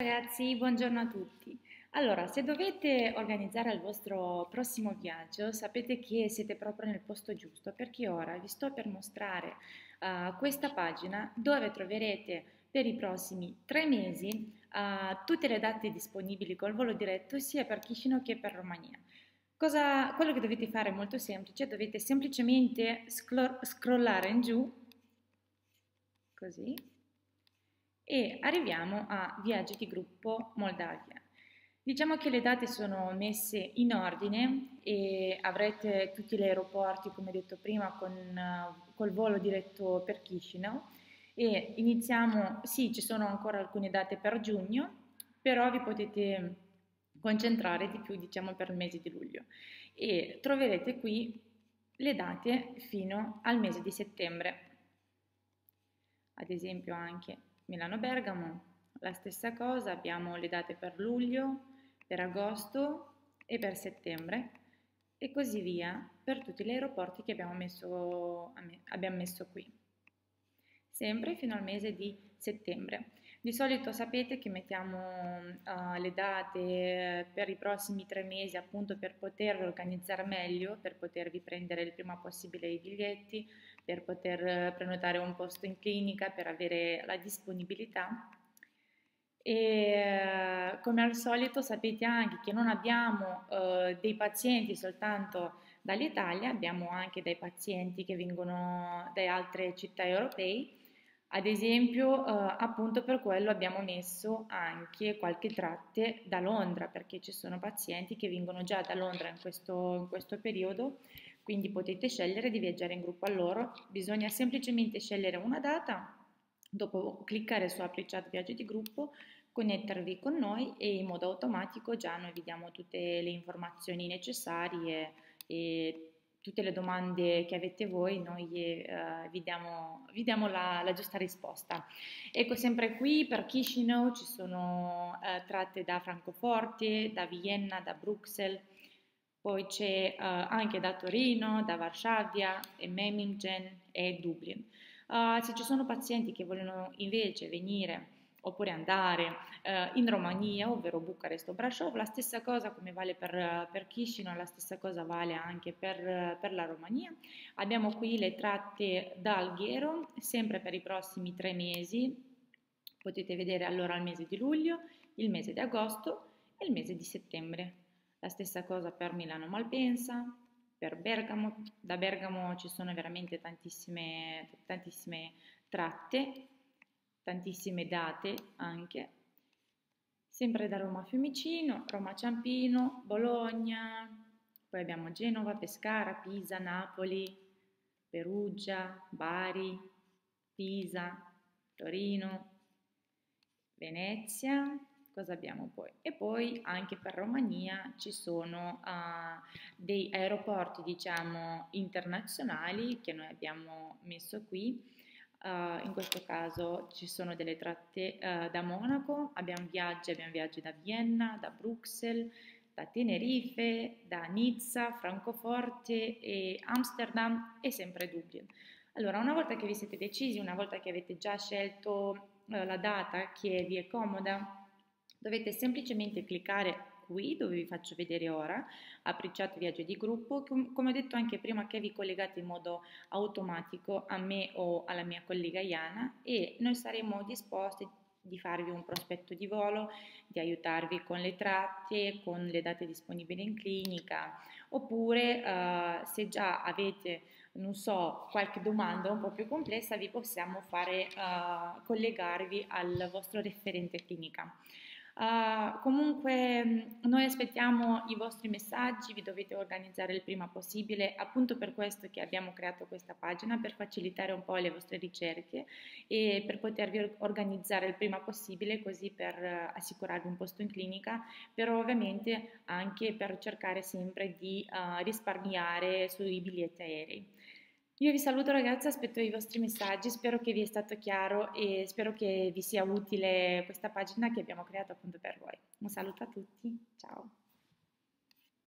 Ragazzi, buongiorno a tutti. Allora, se dovete organizzare il vostro prossimo viaggio, sapete che siete proprio nel posto giusto perché ora vi sto per mostrare uh, questa pagina dove troverete per i prossimi tre mesi uh, tutte le date disponibili col volo diretto sia per Chisinau che per Romania. Cosa, quello che dovete fare è molto semplice, dovete semplicemente scrollare in giù, così, e arriviamo a viaggi di gruppo Moldavia. Diciamo che le date sono messe in ordine e avrete tutti gli aeroporti, come detto prima, con uh, col volo diretto per Chisinau e iniziamo, sì, ci sono ancora alcune date per giugno, però vi potete concentrare di più, diciamo, per il mese di luglio e troverete qui le date fino al mese di settembre. Ad esempio anche Milano-Bergamo, la stessa cosa, abbiamo le date per luglio, per agosto e per settembre. E così via per tutti gli aeroporti che abbiamo messo, abbiamo messo qui, sempre fino al mese di settembre. Di solito sapete che mettiamo uh, le date per i prossimi tre mesi appunto per poter organizzare meglio, per potervi prendere il prima possibile i biglietti, per poter prenotare un posto in clinica, per avere la disponibilità. E come al solito sapete anche che non abbiamo uh, dei pazienti soltanto dall'Italia, abbiamo anche dei pazienti che vengono da altre città europee. Ad esempio, uh, appunto per quello abbiamo messo anche qualche tratte da Londra, perché ci sono pazienti che vengono già da Londra in questo, in questo periodo quindi potete scegliere di viaggiare in gruppo a loro, bisogna semplicemente scegliere una data, dopo cliccare su apri chat viaggi di gruppo, connettervi con noi e in modo automatico già noi vi diamo tutte le informazioni necessarie e tutte le domande che avete voi, noi eh, vi diamo, vi diamo la, la, giusta risposta. Ecco, sempre qui per Chisinau ci sono eh, tratte da Francoforte, da Vienna, da Bruxelles, poi c'è uh, anche da Torino, da Varsavia, e Memmingen e Dublin. Uh, se ci sono pazienti che vogliono invece venire oppure andare uh, in Romania, ovvero Bucarest o Brasov, la stessa cosa come vale per, per Chisinau, la stessa cosa vale anche per, per, la Romania. Abbiamo qui le tratte da Alghero, sempre per i prossimi tre mesi, potete vedere allora il mese di luglio, il mese di agosto e il mese di settembre. La stessa cosa per Milano Malpensa, per Bergamo, da Bergamo ci sono veramente tantissime, tantissime tratte, tantissime date anche. Sempre da Roma Fiumicino, Roma Ciampino, Bologna, poi abbiamo Genova, Pescara, Pisa, Napoli, Perugia, Bari, Pisa, Torino, Venezia, Cosa abbiamo poi? E poi anche per Romania ci sono uh, dei aeroporti, diciamo, internazionali che noi abbiamo messo qui. Uh, in questo caso ci sono delle tratte uh, da Monaco, abbiamo viaggi, abbiamo viaggi da Vienna, da Bruxelles, da Tenerife, da Nizza, Francoforte e Amsterdam e sempre Dublin. Allora, una volta che vi siete decisi, una volta che avete già scelto uh, la data che vi è comoda, Dovete semplicemente cliccare qui dove vi faccio vedere ora, apri chat viaggio di gruppo, come ho detto anche prima che vi collegate in modo automatico a me o alla mia collega Iana e noi saremo disposti di farvi un prospetto di volo, di aiutarvi con le tratte, con le date disponibili in clinica, oppure uh, se già avete, non so, qualche domanda un po' più complessa, vi possiamo fare uh, collegarvi al vostro referente clinica. Uh, comunque mm, noi aspettiamo i vostri messaggi, vi dovete organizzare il prima possibile, appunto per questo che abbiamo creato questa pagina, per facilitare un po' le vostre ricerche e per potervi organizzare il prima possibile così per uh, assicurarvi un posto in clinica, però ovviamente anche per cercare sempre di uh, risparmiare sui biglietti aerei. Io vi saluto ragazzi, aspetto i vostri messaggi, spero che vi è stato chiaro e spero che vi sia utile questa pagina che abbiamo creato appunto per voi. Un saluto a tutti, ciao!